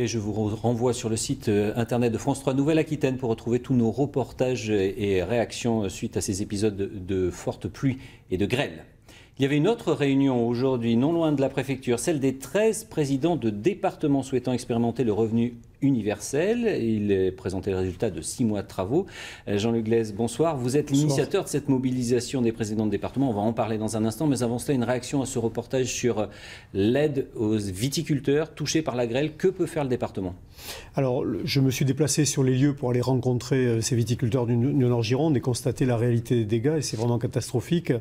Et je vous renvoie sur le site euh, internet de France 3 Nouvelle-Aquitaine pour retrouver tous nos reportages et réactions suite à ces épisodes de fortes pluies et de grêle. Il y avait une autre réunion aujourd'hui, non loin de la préfecture, celle des 13 présidents de départements souhaitant expérimenter le revenu universel. Il est présenté le résultat de six mois de travaux. Euh, Jean-Luc Glaise, bonsoir. Vous êtes l'initiateur de cette mobilisation des présidents de départements. On va en parler dans un instant, mais avant cela, une réaction à ce reportage sur euh, l'aide aux viticulteurs touchés par la grêle. Que peut faire le département? Alors, je me suis déplacé sur les lieux pour aller rencontrer euh, ces viticulteurs du Nord-Gironde et constater la réalité des dégâts, et c'est vraiment catastrophique.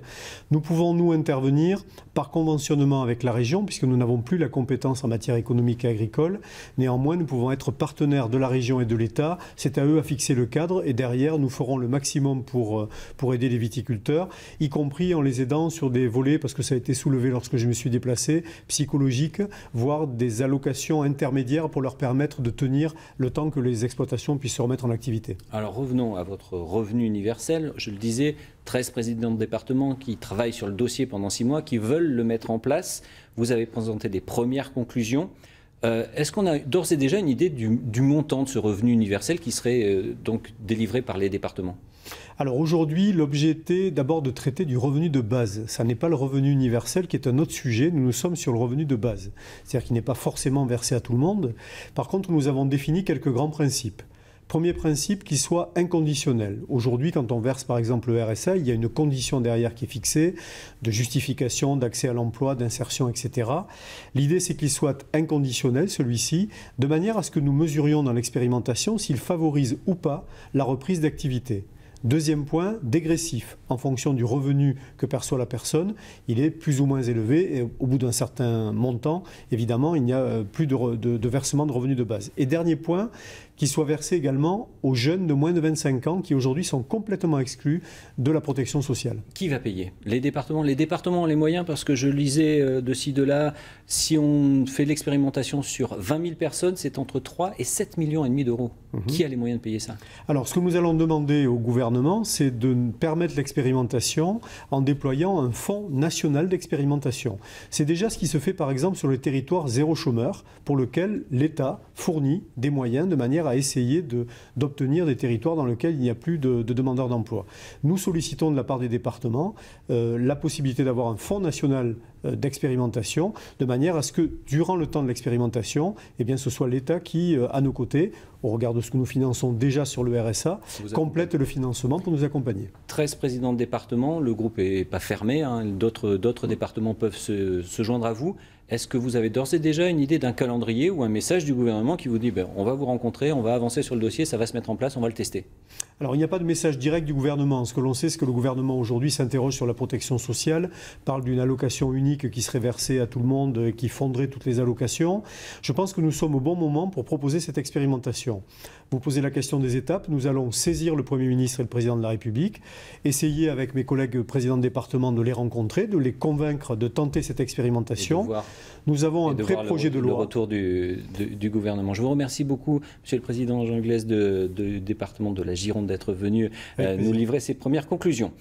Nous pouvons, nous, intervenir par conventionnement avec la région, puisque nous n'avons plus la compétence en matière économique et agricole. Néanmoins, nous pouvons être partenaires de la région et de l'État. C'est à eux à fixer le cadre, et derrière, nous ferons le maximum pour, euh, pour aider les viticulteurs, y compris en les aidant sur des volets, parce que ça a été soulevé lorsque je me suis déplacé, psychologiques, voire des allocations intermédiaires pour leur permettre de tenir le temps que les exploitations puissent se remettre en activité. Alors revenons à votre revenu universel. Je le disais, 13 présidents de département qui travaillent sur le dossier pendant 6 mois, qui veulent le mettre en place. Vous avez présenté des premières conclusions. Euh, est-ce qu'on a d'ores et déjà une idée du, montant de ce revenu universel qui serait euh, donc délivré par les départements? Alors aujourd'hui, l'objet était d'abord de traiter du revenu de base. Ça n'est pas le revenu universel qui est un autre sujet. Nous nous sommes sur le revenu de base. C'est-à-dire qu'il n'est pas forcément versé à tout le monde. Par contre, nous avons défini quelques grands principes. Premier principe, qu'il soit inconditionnel. Aujourd'hui, quand on verse par exemple le RSA, il y a une condition derrière qui est fixée, de justification, d'accès à l'emploi, d'insertion, etc. L'idée, c'est qu'il soit inconditionnel, celui-ci, de manière à ce que nous mesurions dans l'expérimentation s'il favorise ou pas la reprise d'activité. Deuxième point, dégressif. En fonction du revenu que perçoit la personne, il est plus ou moins élevé et au bout d'un certain montant, évidemment, il n'y a euh, plus de, de, versement de revenus de base. Et dernier point, qu'il soit versé également aux jeunes de moins de 25 ans qui aujourd'hui sont complètement exclus de la protection sociale. Qui va payer? Les départements Les départements ont les moyens parce que je lisais euh, de ci, de là, si on fait l'expérimentation sur 20 000 personnes, c'est entre 3 et 7 millions et demi d'euros. Mhm. Qui a les moyens de payer ça? Alors, ce que nous allons demander au gouvernement, c'est de permettre l'expérimentation en déployant un fonds national d'expérimentation. C'est déjà ce qui se fait par exemple sur le territoire zéro chômeur, pour lequel l'État fournit des moyens de manière à essayer d'obtenir des territoires dans lesquels il n'y a plus de, demandeurs d'emploi. Nous sollicitons de la part des départements euh, la possibilité d'avoir un fonds national d'expérimentation, de manière à ce que durant le temps de l'expérimentation, eh bien, ce soit l'État qui, euh, à nos côtés, au regard de ce que nous finançons déjà sur le RSA, complète le financement pour nous accompagner. 13 présidents de département, le groupe n'est pas fermé, hein, d'autres départements peuvent se, se joindre à vous. Est-ce que vous avez d'ores et déjà une idée d'un calendrier ou un message du gouvernement qui vous dit ben, on va vous rencontrer, on va avancer sur le dossier, ça va se mettre en place, on va le tester? Alors il n'y a pas de message direct du gouvernement. Ce que l'on sait, c'est que le gouvernement aujourd'hui s'interroge sur la protection sociale, parle d'une allocation unique qui serait versée à tout le monde et qui fonderait toutes les allocations. Je pense que nous sommes au bon moment pour proposer cette expérimentation. Vous posez la question des étapes. Nous allons saisir le Premier ministre et le Président de la République, essayer avec mes collègues présidents de département de les rencontrer, de les convaincre de tenter cette expérimentation. Nous avons un pré-projet de loi. Le retour du, gouvernement. Je vous remercie beaucoup, Monsieur le Président Jean Glaise, du département de la Gironde, d'être venu euh, nous livrer ses premières conclusions.